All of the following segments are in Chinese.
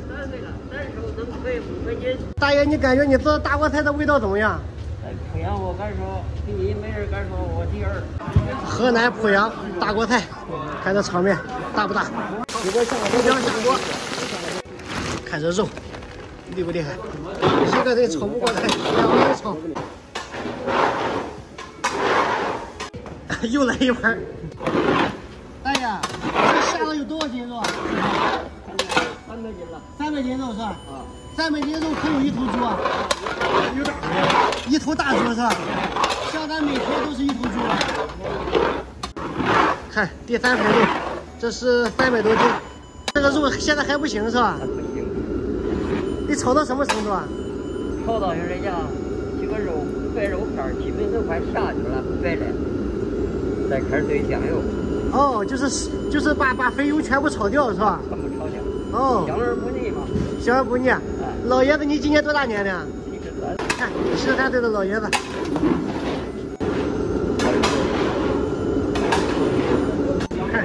三岁了，单手能。大爷，你感觉你做大锅菜的味道怎么样？在濮阳我敢说，没人敢说我第二。河南濮阳大锅菜，看这场面大不大？下这边下锅，看这肉厉不厉害？一个人炒不过来，两个人炒。又来一盘。大爷，这下了有多少斤肉？啊？三百斤了。三百斤肉是吧？啊。三百斤肉可有一头猪啊？有点一头大猪是吧？像咱每天都是一头猪。看第三排肉，这是三百多斤。这个肉现在还不行是吧？不行。你炒到什么程度啊？炒到人家这个肉白肉片基本都快下去了，白了。再开始兑酱油。哦，就是就是把把肥油全部炒掉是吧？哦。香而不腻嘛。香而不腻。老爷子，你今年多大年龄？看，七十三岁的老爷子。看，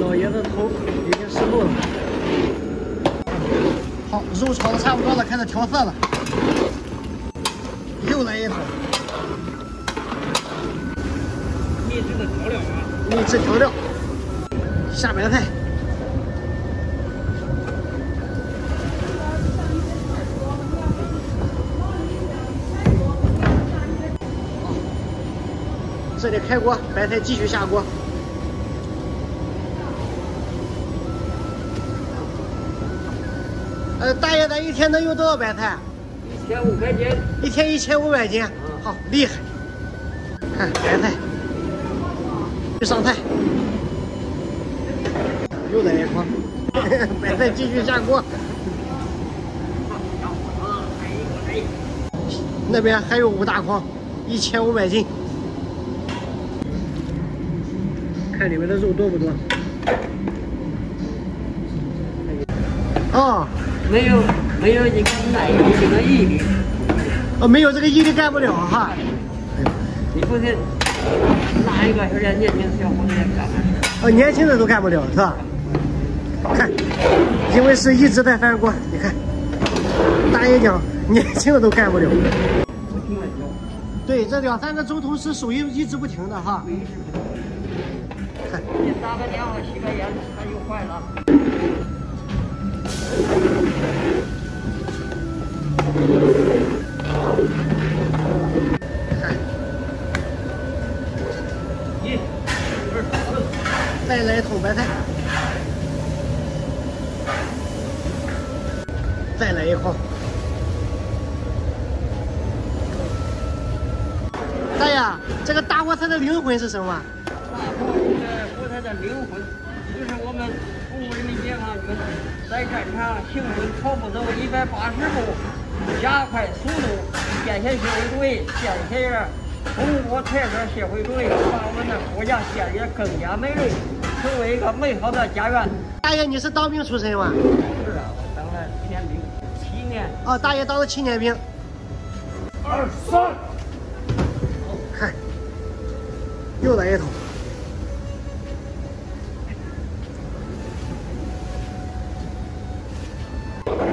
老爷子头已经湿透了。好，肉炒的差不多了，开始调色了。又来一桶。秘制的调料啊。秘制调料。下白菜。这里开锅，白菜继续下锅。呃，大爷，咱一天能用多少白菜？一千五百斤。一天一千五百斤，好厉害！看白菜，去上菜，又来一筐，白菜继续下锅。那边还有五大筐，一千五百斤。看里面的肉多不多？哦，没有没有你那这个毅力，哦，没有这个毅力干不了哈。你不是哪一个现在年轻小伙子干哦，年轻的都干不了是吧？看，因为是一直在翻锅，你看，大爷讲年轻的都干不了。对，这两三个钟头是手艺一直不停的哈。你打个电话吸个烟，它就坏了。一、二、三，再来一桶白菜，再来一筐。大爷，这个大锅菜的灵魂是什么？大锅菜的灵魂就是我们中国人民解放军在战场行军跑步走一百八十步，加快速度践行社会主义，建设中国特色社会主义，把我们的国家建设更加美丽，成为一个美好的家园。大爷，你是当兵出身吗？是啊，我当了七年兵，七年。哦，大爷当了七年兵。二三，看，又来一桶。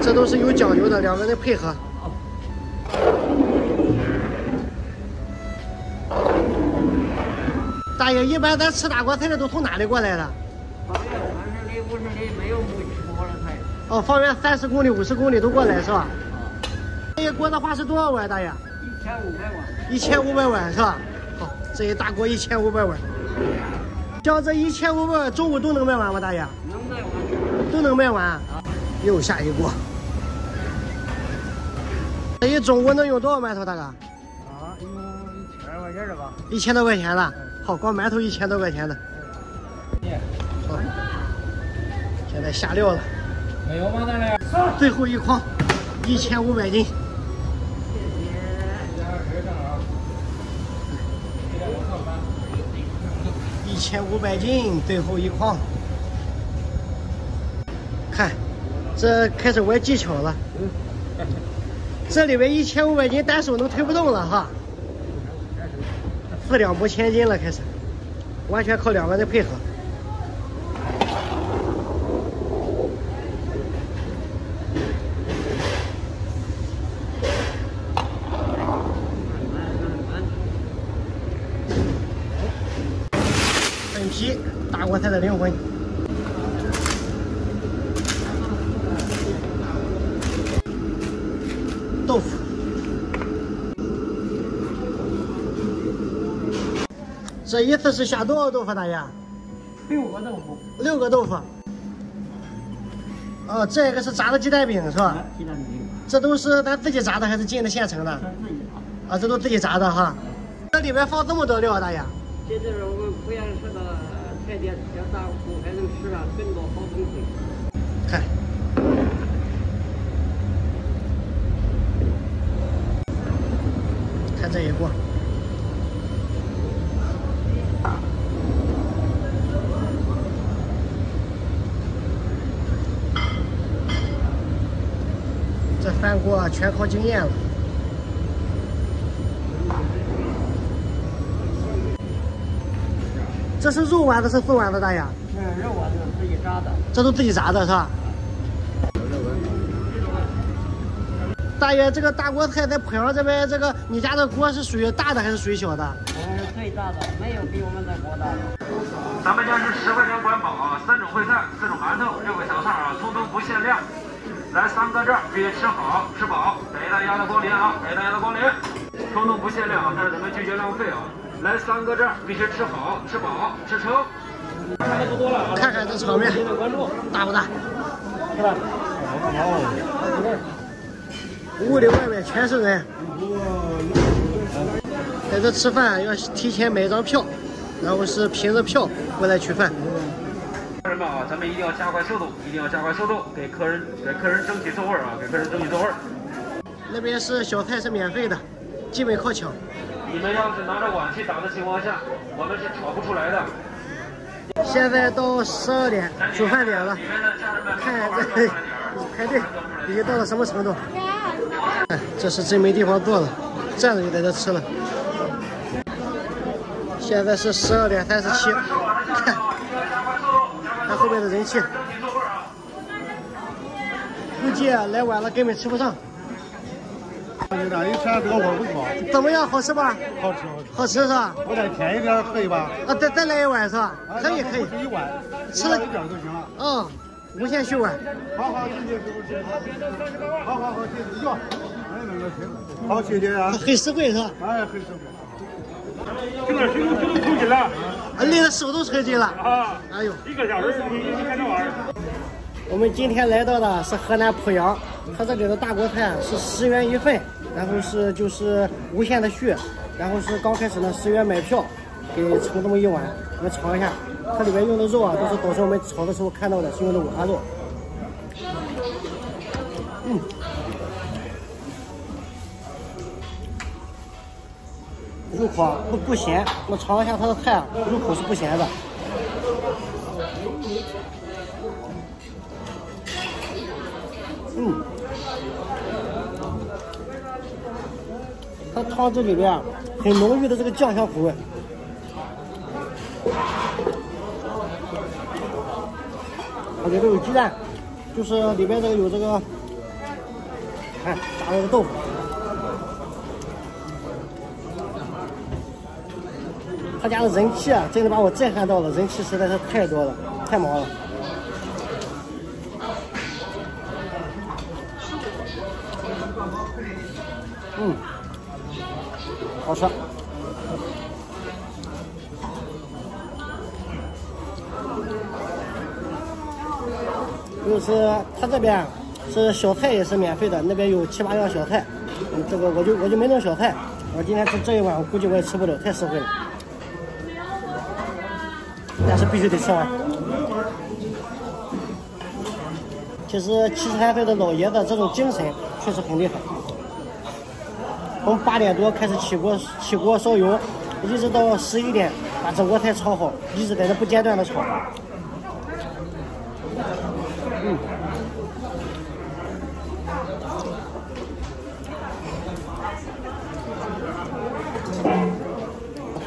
这都是有讲究的，两个人配合。大爷，一般咱吃大锅菜的都从哪里过来的？方圆三十里、五十里没有不吃过的菜。哦，方圆三十公里、五十公里都过来是吧？这一锅的话是多少碗，大爷？一千五百碗。一千五百碗是吧？好，这一大锅一千五百碗。像这一千五百碗，中午都能卖完吗，大爷？能卖完。都能卖完。又下一锅。这一中午能用多少馒头，大哥？啊，有一千块钱的吧。一千多块钱了。好，光馒头一千多块钱的。好，现在下料了。没有吗，大爷？最后一筐，一千五百斤。一千五百斤，最后一筐。看，这开始玩技巧了。这里边一千五百斤单手都推不动了哈，四两拨千斤了开始，完全靠两个人配合。本批大锅菜的灵魂。这一次是下多少豆腐，大爷？六个豆腐。六个豆腐。哦，这个是炸的鸡蛋饼是吧？鸡蛋饼。这都是咱自己炸的还是进的现成的？自己炸。啊，这都自己炸的哈。这里面放这么多料，大爷？这就是我们濮阳市的特点，要大户还能吃上更多好东西。看这一锅。这饭锅全靠经验了。这是肉丸子是素丸子，大爷？嗯，肉丸子自己炸的。这都自己炸的是吧？大爷，这个大锅菜在濮阳这边，这个你家的锅是属于大的还是属于小的？我们是最大的，没有比我们的锅大的。咱们家是十块钱管饱啊，三种烩菜，四种馒头，六个小菜啊，通通不限量。来三哥这儿，必须吃好吃饱，感谢大家的光临啊，感谢大家的光临，冲动不限量啊，但是咱们拒绝浪费啊。来三哥这儿，必须吃好吃饱吃撑。看看这场面，大不大？是吧？屋里外面全是人，在这吃饭要提前买一张票，然后是凭着票过来取饭。客人们啊，咱们一定要加快速度，一定要加快速度，给客人给客人争取座位啊，给客人争取座位。那边是小菜是免费的，基本靠抢。你们要是拿着碗去打的情况下，我们是炒不出来的。现在到十二点，煮饭点了，看这排队已经到了什么程度？哎，这是真没地方坐了，站着就在这吃了。现在是十二点三十七，看，看后面的人气，估计来晚了根本吃不上。有点，以前这个味不错。怎么样？好吃吧？好吃，好吃是吧？我再添一点可以吧？啊，再再来一碗是吧？可以可以。一碗，吃了一点就行了。嗯，无限续碗。好好，谢谢师傅，谢谢。好好好，谢谢。哟，哎，那个行。好，谢谢啊。很实惠是吧？哎，很实惠。这个手都抽筋了。啊，累的手都抽筋了。啊。哎呦。一个小时，你你看这玩意儿。我们今天来到的是河南濮阳，它这里的大锅菜是十元一份，然后是就是无限的续，然后是刚开始呢十元买票，给盛这么一碗，我们尝一下，它里面用的肉啊都是早晨我们炒的时候看到的，是用的五花肉。入口不不咸，我尝一下它的菜，入口是不咸的。嗯，它汤汁里面很浓郁的这个酱香口味，它里边有鸡蛋，就是里边这个有这个，看炸的豆腐，他家的人气啊，真的把我震撼到了，人气实在是太多了，太忙了。嗯，好吃。就是他这边是小菜也是免费的，那边有七八样小菜。这个我就我就没弄小菜。我今天吃这一碗，我估计我也吃不了，太实惠了。但是必须得吃完。其实七十三岁的老爷子这种精神确实很厉害。从八点多开始起锅起锅烧油，一直到十一点把整锅菜炒好，一直在这不间断的炒。嗯，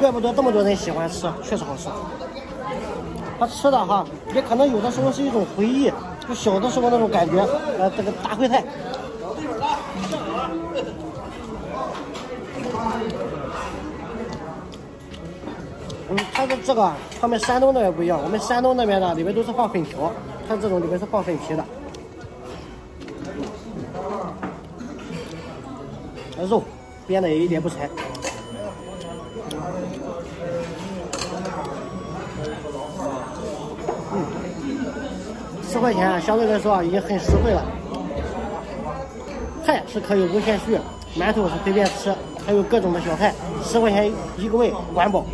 怪不得这么多人喜欢吃，确实好吃。他吃的哈，也可能有的时候是一种回忆，就小的时候那种感觉。呃，这个大烩菜。嗯，它的这个他们山东那边不一样，我们山东那边呢里面都是放粉条，它这种里面是放粉皮的。肉煸的也一点不柴。十块钱啊相对来说啊已经很实惠了。菜是可以无限续，馒头是随便吃，还有各种的小菜，十块钱一个位，管饱。